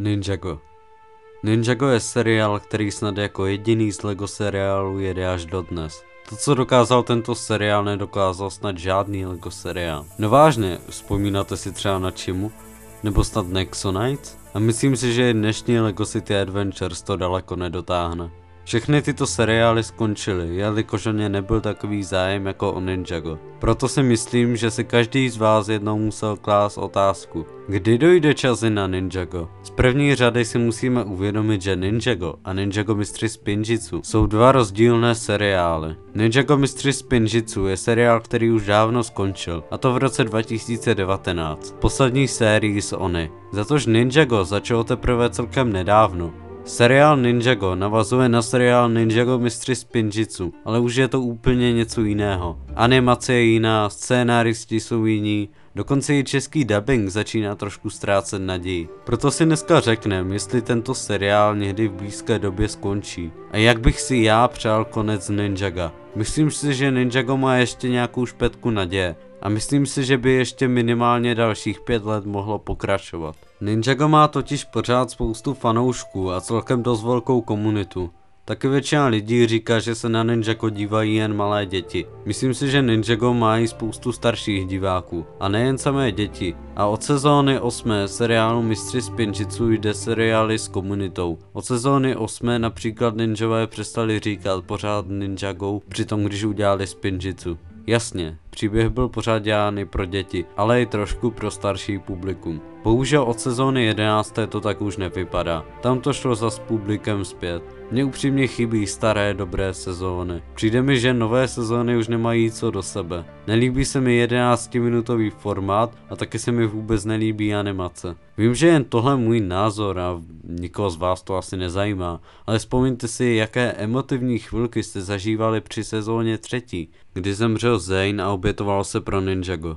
Ninjago. Ninjago je seriál, který snad jako jediný z LEGO seriálu jede až dodnes. To, co dokázal tento seriál, nedokázal snad žádný LEGO seriál. No vážně, vzpomínáte si třeba na Chimu? Nebo snad Nexonite? A myslím si, že dnešní LEGO City Adventures to daleko nedotáhne. Všechny tyto seriály skončily, jelikož o ně nebyl takový zájem jako o Ninjago. Proto si myslím, že si každý z vás jednou musel klást otázku, kdy dojde časy na Ninjago? Z první řady si musíme uvědomit, že Ninjago a Ninjago mistři Spinjitzu jsou dva rozdílné seriály. Ninjago mistři Spinjitzu je seriál, který už dávno skončil, a to v roce 2019, poslední sérii z Ony. Zatož Ninjago začalo teprve celkem nedávno, Seriál Ninjago navazuje na seriál Ninjago mistři Spinjitzu, ale už je to úplně něco jiného. Animace je jiná, scénáristi jsou jiní, dokonce i český dubbing začíná trošku ztrácet naději. Proto si dneska řekneme, jestli tento seriál někdy v blízké době skončí. A jak bych si já přál konec Ninjaga. Myslím si, že Ninjago má ještě nějakou špetku naděje, a myslím si, že by ještě minimálně dalších pět let mohlo pokračovat. Ninjago má totiž pořád spoustu fanoušků a celkem dost velkou komunitu. Taky většina lidí říká, že se na Ninjago dívají jen malé děti. Myslím si, že Ninjago má i spoustu starších diváků, a nejen samé děti. A od sezóny 8. seriálu Mistři Spinjitzu jde seriály s komunitou. Od sezóny 8. například ninjové přestali říkat pořád Ninjago, přitom když udělali Spinjitzu. Jasně, příběh byl pořád dělaný pro děti, ale i trošku pro starší publikum. Bohužel od sezóny 11. to tak už nevypadá, tam to šlo za s publikem zpět. Mně upřímně chybí staré dobré sezóny. Přijde mi, že nové sezóny už nemají co do sebe. Nelíbí se mi 11 minutový formát a taky se mi vůbec nelíbí animace. Vím, že jen tohle můj názor a nikoho z vás to asi nezajímá, ale vzpomeňte si, jaké emotivní chvilky jste zažívali při sezóně třetí, kdy zemřel Zane a obětoval se pro Ninjago.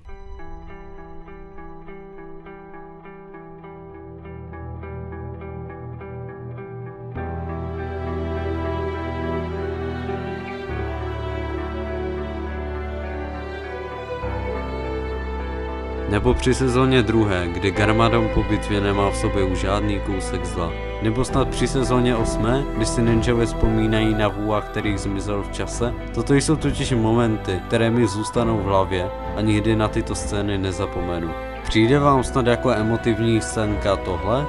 Nebo při sezóně druhé, kdy Garmadon po bitvě nemá v sobě už žádný kousek zla. Nebo snad při sezóně osmé, kdy si ninjové vzpomínají na Vua, který zmizel v čase. Toto jsou totiž momenty, které mi zůstanou v hlavě a nikdy na tyto scény nezapomenu. Přijde vám snad jako emotivní scénka tohle?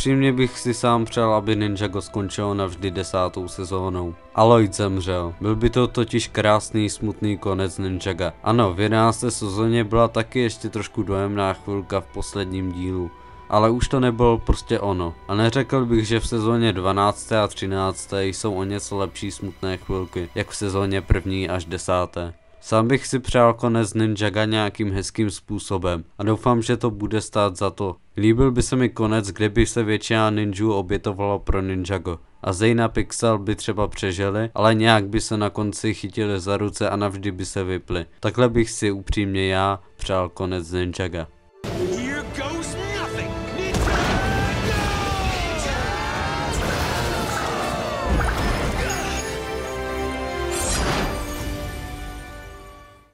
Upřímně bych si sám přál, aby Ninjago skončilo navždy desátou sezónou. Aloyd zemřel. Byl by to totiž krásný smutný konec Ninjaga. Ano, v 11. sezóně byla taky ještě trošku dojemná chvilka v posledním dílu. Ale už to nebylo prostě ono. A neřekl bych, že v sezóně 12. a 13. jsou o něco lepší smutné chvilky, jak v sezóně 1. až 10. Sám bych si přál konec Ninjaga nějakým hezkým způsobem a doufám, že to bude stát za to. Líbil by se mi konec, kde by se většina ninjů obětovalo pro Ninjago. A Zayna Pixel by třeba přežili, ale nějak by se na konci chytili za ruce a navždy by se vypli. Takhle bych si upřímně já přál konec Ninjaga.